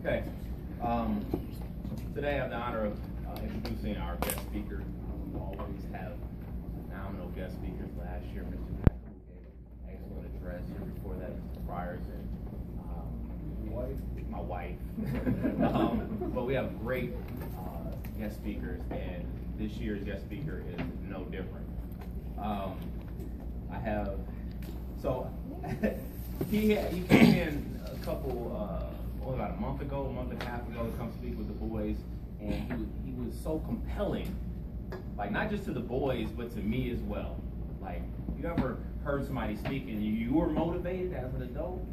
Okay. Um, today I have the honor of uh, introducing our guest speaker. We always have phenomenal guest speakers. Last year, Mr. Mackel gave an excellent address. Year before that, Mr. Frierson, um, my wife. um, but we have great uh, guest speakers, and this year's guest speaker is no different. Um, I have so he he came in a couple. Uh, what, about a month ago, a month and a half ago, to come speak with the boys, and he was, he was so compelling, like not just to the boys, but to me as well. Like, you ever heard somebody speak and you were motivated as an adult?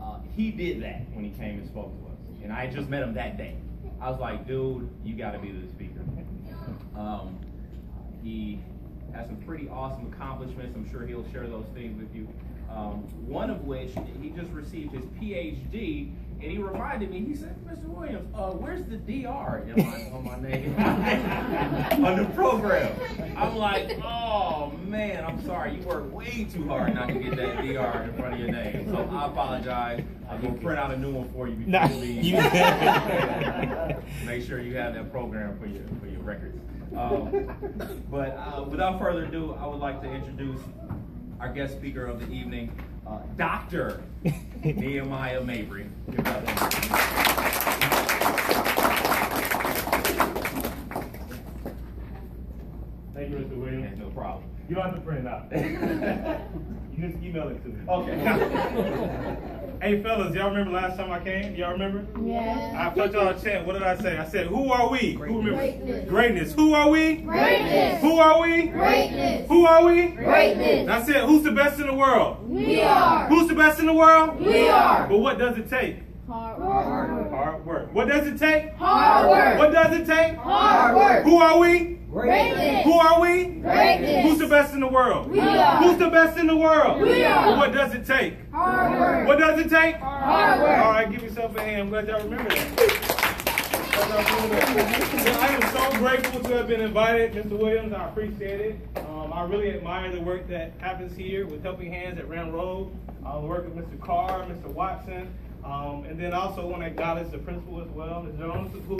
Uh, he did that when he came and spoke to us, and I just met him that day. I was like, dude, you got to be the speaker. Um, he has some pretty awesome accomplishments. I'm sure he'll share those things with you. Um, one of which he just received his PhD and he reminded me, he said, Mr. Williams, uh, where's the DR my, on my name? on the program. I'm like, oh man, I'm sorry. You worked way too hard not to get that DR in front of your name. So I apologize. I'm going to print out a new one for you before nah, you leave. Make sure you have that program for your, for your records. Um, but uh, without further ado, I would like to introduce our guest speaker of the evening, uh, Dr. Nehemiah Mabry. Thank you, Mr. Williams. Yeah, no problem. You don't have to print it out. you just email it to me. Okay. Hey fellas, y'all remember last time I came? Y'all remember? Yeah. I told y'all a chant. What did I say? I said, who are we? Greatness. Who Greatness. Greatness. Who are we? Greatness. Who are we? Greatness. Who are we? Greatness. I said, who's the best in the world? We are. Who's the best in the world? We are. But what does it take? Hard work. Hard work. What does it take? Hard work. What does it take? Hard work. Who are we? Greatness. Who are we? Greatness. Who's the best in the world? We are. Who's the best in the world? We are. But what does it take? What does it take? Hard work. All right, give yourself a hand. I'm glad y'all remember that. Glad y'all remember that. Well, I am so grateful to have been invited, Mr. Williams. I appreciate it. Um, I really admire the work that happens here with Helping Hands at Rand Road. Uh, work with Mr. Carr, Mr. Watson, um, and then also want to acknowledge the principal as well, Ms. Jones, who,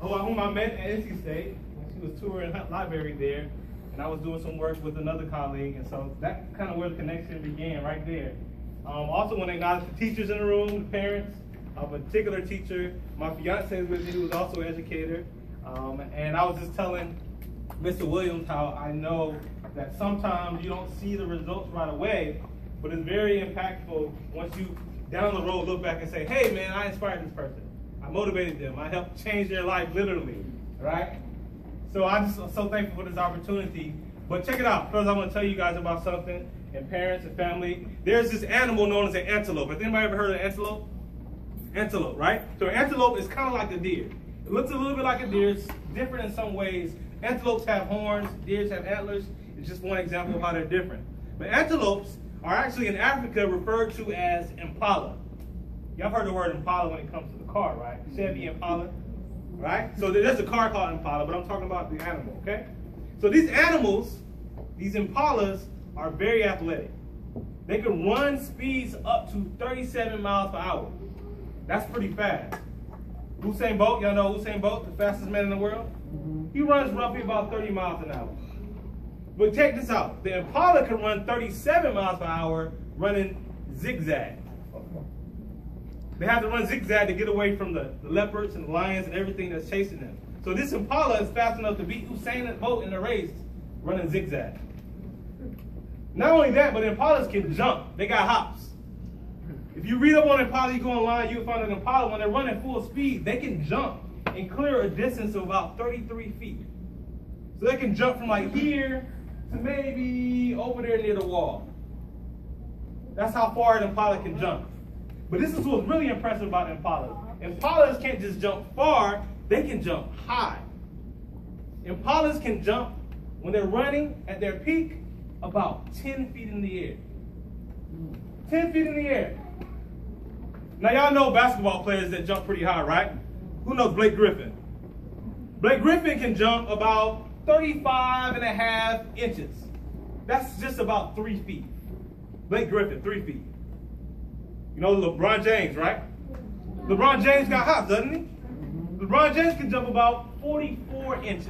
who, whom I met at NC State. She was touring the library there, and I was doing some work with another colleague, and so that kind of where the connection began, right there. Um, also want to acknowledge the teachers in the room, the parents, a particular teacher. My fiance is with me, who is also an educator. Um, and I was just telling Mr. Williams how I know that sometimes you don't see the results right away, but it's very impactful once you down the road look back and say, hey man, I inspired this person. I motivated them. I helped change their life literally, right? So I'm just so thankful for this opportunity. But check it out. First, I'm going to tell you guys about something, and parents and family. There's this animal known as an antelope. Has anybody ever heard of an antelope? Antelope, right? So an antelope is kind of like a deer. It looks a little bit like a deer. It's different in some ways. Antelopes have horns. Deers have antlers. It's just one example of how they're different. But antelopes are actually in Africa referred to as impala. Y'all heard the word impala when it comes to the car, right? Chevy Impala right? So there's a car called Impala, but I'm talking about the animal, okay? So these animals, these Impalas, are very athletic. They can run speeds up to 37 miles per hour. That's pretty fast. Usain Bolt, y'all know Usain Bolt, the fastest man in the world? He runs roughly about 30 miles an hour. But check this out. The Impala can run 37 miles per hour running zigzag. They have to run zigzag to get away from the, the leopards and the lions and everything that's chasing them. So this Impala is fast enough to beat Usain Bolt in the race running zigzag. Not only that, but Impalas can jump. They got hops. If you read up on Impala, you go online, you'll find an Impala, when they're running full speed, they can jump and clear a distance of about 33 feet. So they can jump from like here to maybe over there near the wall. That's how far an Impala can jump. But this is what's really impressive about Impalas. Impalas can't just jump far, they can jump high. Impalas can jump when they're running at their peak about 10 feet in the air. 10 feet in the air. Now, y'all know basketball players that jump pretty high, right? Who knows Blake Griffin? Blake Griffin can jump about 35 and a half inches. That's just about three feet. Blake Griffin, three feet. You know LeBron James, right? LeBron James got hops, doesn't he? LeBron James can jump about 44 inches.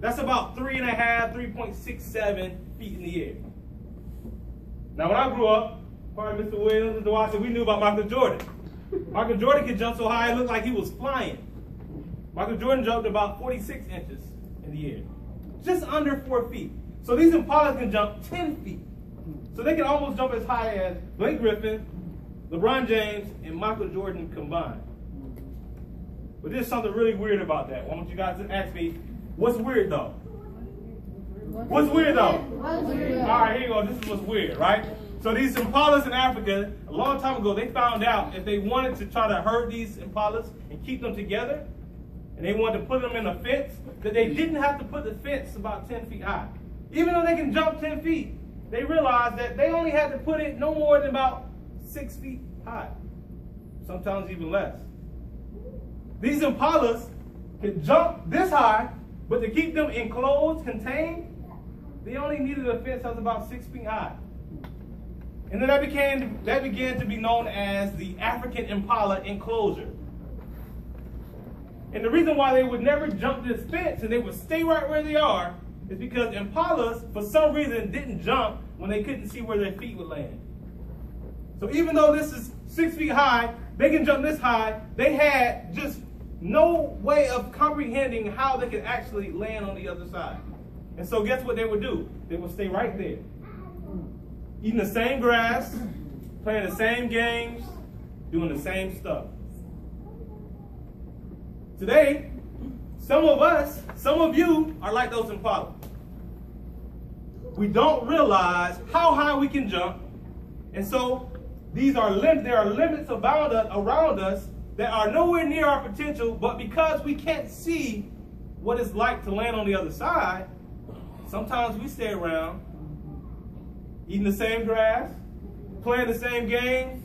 That's about three and a half, 3.67 feet in the air. Now, when I grew up, probably Mr. Williams and Watson, we knew about Michael Jordan. Michael Jordan could jump so high it looked like he was flying. Michael Jordan jumped about 46 inches in the air, just under four feet. So these Impalas can jump 10 feet. So they can almost jump as high as Blake Griffin, LeBron James, and Michael Jordan combined. But there's something really weird about that. Why don't you guys ask me, what's weird though? What's weird though? What's weird? All right, here you go. This is what's weird, right? So these impalas in Africa, a long time ago, they found out if they wanted to try to herd these impalas and keep them together, and they wanted to put them in a fence, that they didn't have to put the fence about 10 feet high. Even though they can jump 10 feet, they realized that they only had to put it no more than about six feet high, sometimes even less. These impalas can jump this high, but to keep them enclosed, contained, they only needed a fence that was about six feet high. And then that became that began to be known as the African impala enclosure. And the reason why they would never jump this fence and they would stay right where they are is because impalas, for some reason, didn't jump when they couldn't see where their feet would land. So even though this is six feet high, they can jump this high. They had just no way of comprehending how they could actually land on the other side. And so guess what they would do? They would stay right there. Eating the same grass, playing the same games, doing the same stuff. Today, some of us, some of you are like those impalas. We don't realize how high we can jump. And so these are lim- there are limits around us, around us that are nowhere near our potential, but because we can't see what it's like to land on the other side, sometimes we stay around eating the same grass, playing the same games,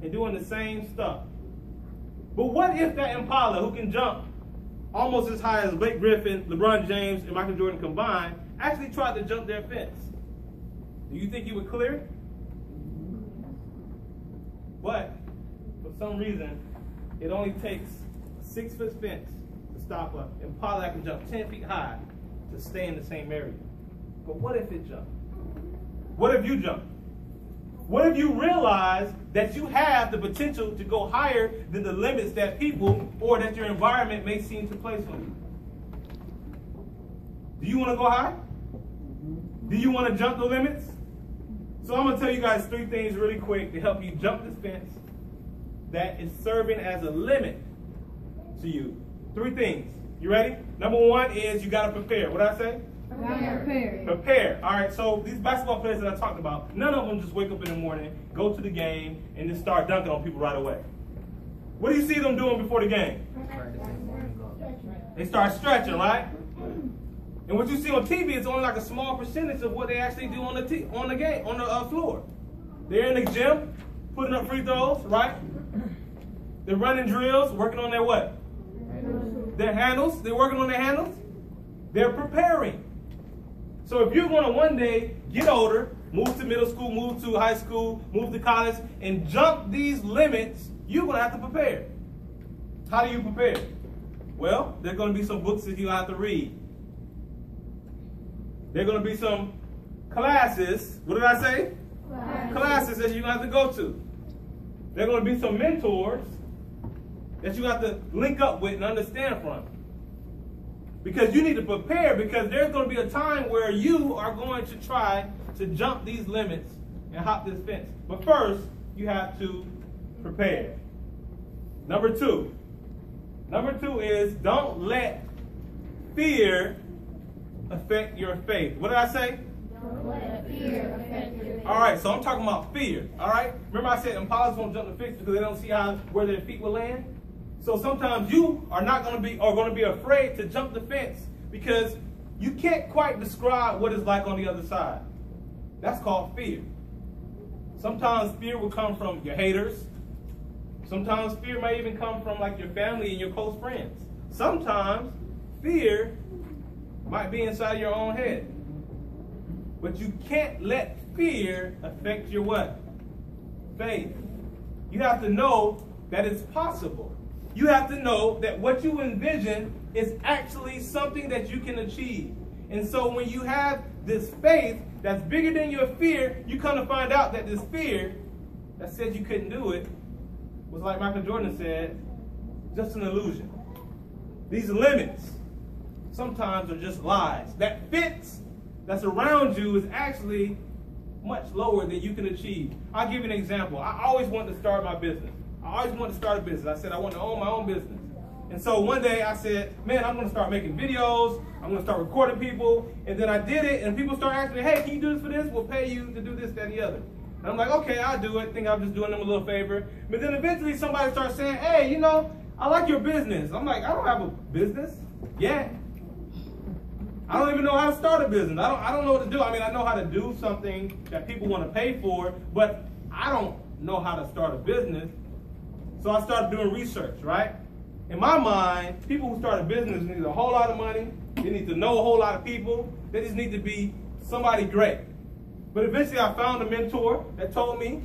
and doing the same stuff. But what if that Impala, who can jump almost as high as Blake Griffin, LeBron James, and Michael Jordan combined, actually tried to jump their fence? Do you think he would clear it? But for some reason, it only takes a six foot fence to stop a Impala that can jump 10 feet high to stay in the same area. But what if it jumped? What if you jump? What if you realize that you have the potential to go higher than the limits that people or that your environment may seem to place on you? Do you want to go high? Do you want to jump the limits? So I'm going to tell you guys three things really quick to help you jump this fence that is serving as a limit to you. Three things. You ready? Number one is you got to prepare. What did I say? Prepare. Prepare. All right. So these basketball players that I talked about, none of them just wake up in the morning, go to the game, and just start dunking on people right away. What do you see them doing before the game? They start stretching, right? And what you see on TV is only like a small percentage of what they actually do on the t- on the game on the uh, floor. They're in the gym, putting up free throws, right? They're running drills, working on their what? Their handles. They're working on their handles. They're preparing. So if you're going to one day get older, move to middle school, move to high school, move to college, and jump these limits, you're going to have to prepare. How do you prepare? Well, there are going to be some books that you have to read. There are going to be some classes. What did I say? Classes that you're going to have to go to. There are going to be some mentors that you have to link up with and understand from. Because you need to prepare because there's going to be a time where you are going to try to jump these limits and hop this fence. But first, you have to prepare. Number two. Number two is don't let fear affect your faith. What did I say? Don't let fear affect your faith. All right, so I'm talking about fear. All right, remember I said impalas won't jump the fence because they don't see how where their feet will land. So sometimes you are not going to be or going to be afraid to jump the fence because you can't quite describe what it's like on the other side. That's called fear. Sometimes fear will come from your haters. Sometimes fear may even come from like your family and your close friends. Sometimes fear might be inside your own head. But you can't let fear affect your what? Faith. You have to know that it's possible. You have to know that what you envision is actually something that you can achieve. And so when you have this faith that's bigger than your fear, you come to find out that this fear that said you couldn't do it was like Michael Jordan said, just an illusion. These limits sometimes are just lies. That fence that's around you is actually much lower than you can achieve. I'll give you an example. I always wanted to start my business. I always wanted to start a business. I said I want to own my own business. And so one day I said, man, I'm going to start making videos. I'm going to start recording people. And then I did it, and people start asking me, hey, can you do this for this? We'll pay you to do this, that, and the other. And I'm like, okay, I'll do it. Think I'm just doing them a little favor. But then eventually somebody starts saying, hey, you know, I like your business. I'm like, I don't have a business yet. I don't even know how to start a business. I don't, I don't know what to do. I mean, I know how to do something that people want to pay for, but I don't know how to start a business. So I started doing research, right? In my mind, people who start a business need a whole lot of money. They need to know a whole lot of people. They just need to be somebody great. But eventually I found a mentor that told me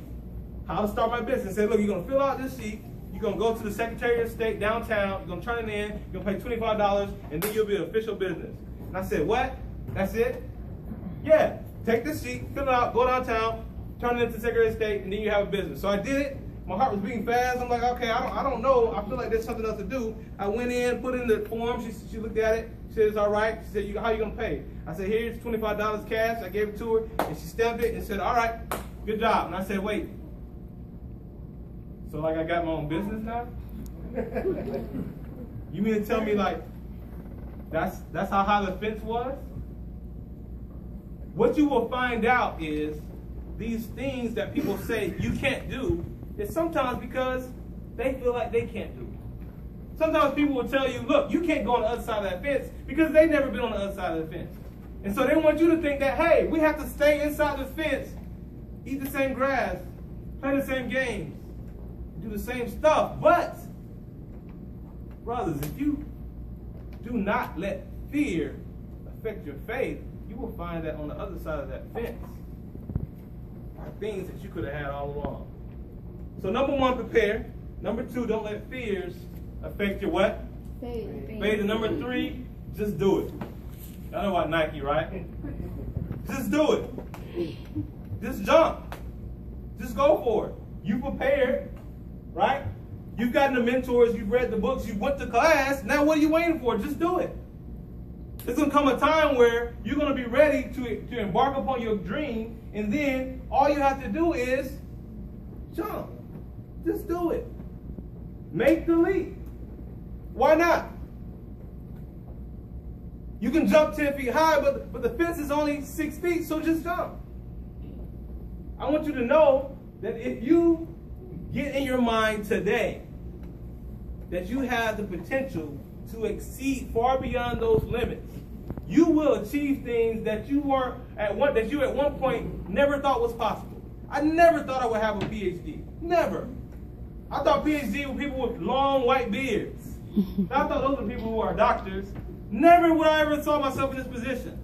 how to start my business. Said, look, you're gonna fill out this sheet, you're gonna go to the Secretary of State downtown, you're gonna turn it in, you're gonna pay $25, and then you'll be an official business. And I said, what? That's it? Yeah, take this sheet, fill it out, go downtown, turn it into Secretary of State, and then you have a business. So I did it. My heart was beating fast. I'm like, okay, I don't, I don't know. I feel like there's something else to do. I went in, put in the form. She, she looked at it. She said, it's all right. She said, you, how you going to pay? I said, here's $25 cash. I gave it to her, and she stamped it and said, all right, good job. And I said, wait. So like I got my own business now? you mean to tell me like that's that's how high the fence was? What you will find out is these things that people say you can't do is sometimes because they feel like they can't do it. Sometimes people will tell you, look, you can't go on the other side of that fence because they've never been on the other side of the fence. And so they want you to think that, hey, we have to stay inside this fence, eat the same grass, play the same games, do the same stuff. But, brothers, if you do not let fear affect your faith, you will find that on the other side of that fence are things that you could have had all along. So number one, prepare. Number two, don't let fears affect your what? Faith. Faith. And number three, just do it. Y'all know about Nike, right? Just do it. Just jump. Just go for it. You prepared, right? You've gotten the mentors, you've read the books, you went to class. Now what are you waiting for? Just do it. There's gonna come a time where you're gonna be ready to, to embark upon your dream, and then all you have to do is jump. Just do it. Make the leap. Why not? You can jump 10 feet high, but, but the fence is only six feet, so just jump. I want you to know that if you get in your mind today that you have the potential to exceed far beyond those limits, you will achieve things that you were at one that you at one point never thought was possible. I never thought I would have a PhD. Never. I thought PhD were people with long white beards. I thought those were people who are doctors. Never would I ever saw myself in this position.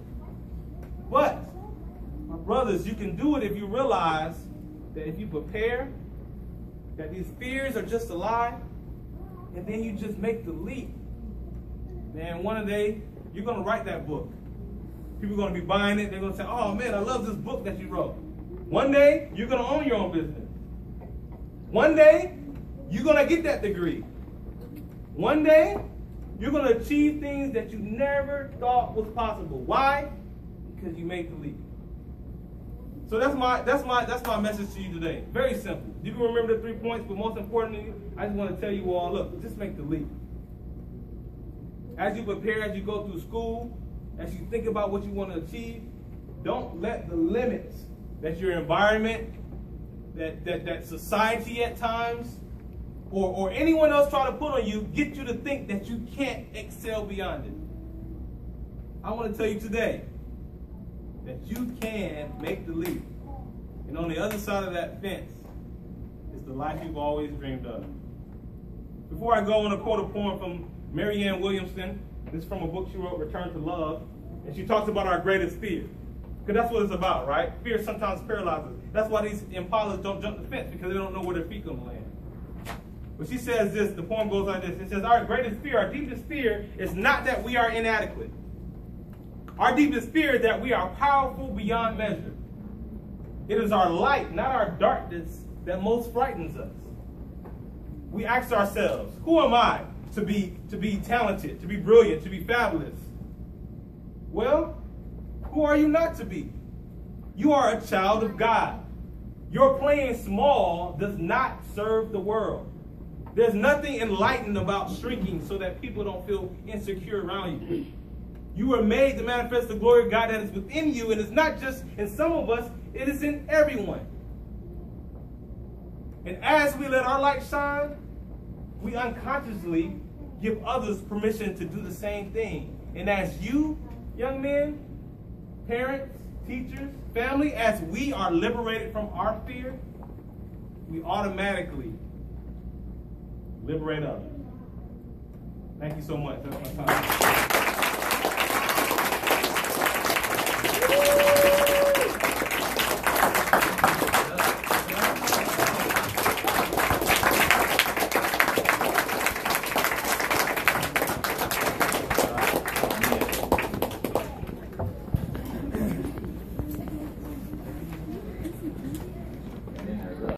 But, my brothers, you can do it if you realize that if you prepare, that these fears are just a lie, and then you just make the leap. Man, one day, you're going to write that book. People are going to be buying it. They're going to say, oh man, I love this book that you wrote. One day, you're going to own your own business. One day, you're going to get that degree. One day, you're going to achieve things that you never thought was possible. Why? Because you made the leap. So that's my that's my that's my message to you today. Very simple. You can remember the three points, but most importantly, I just want to tell you all, look, just make the leap. As you prepare, as you go through school, as you think about what you want to achieve, don't let the limits that your environment, that that, that society at times, or, or anyone else try to put on you, get you to think that you can't excel beyond it. I want to tell you today that you can make the leap. And on the other side of that fence is the life you've always dreamed of. Before I go, I want to quote a poem from Marianne Williamson. This is from a book she wrote, Return to Love. And she talks about our greatest fear. Because that's what it's about, right? Fear sometimes paralyzes. That's why these impalas don't jump the fence, because they don't know where their feet going to land. But she says this, the poem goes like this. It says, Our greatest fear, our deepest fear is not that we are inadequate. Our deepest fear is that we are powerful beyond measure. It is our light, not our darkness, that most frightens us. We ask ourselves, who am I to be to be talented, to be brilliant, to be fabulous? Well, who are you not to be? You are a child of God. Your playing small does not serve the world. There's nothing enlightened about shrinking so that people don't feel insecure around you. You were made to manifest the glory of God that is within you, and it's not just in some of us, it is in everyone. And as we let our light shine, we unconsciously give others permission to do the same thing. And as you, young men, parents, teachers, family, as we are liberated from our fear, we automatically liberate others. Thank you so much. That's my time.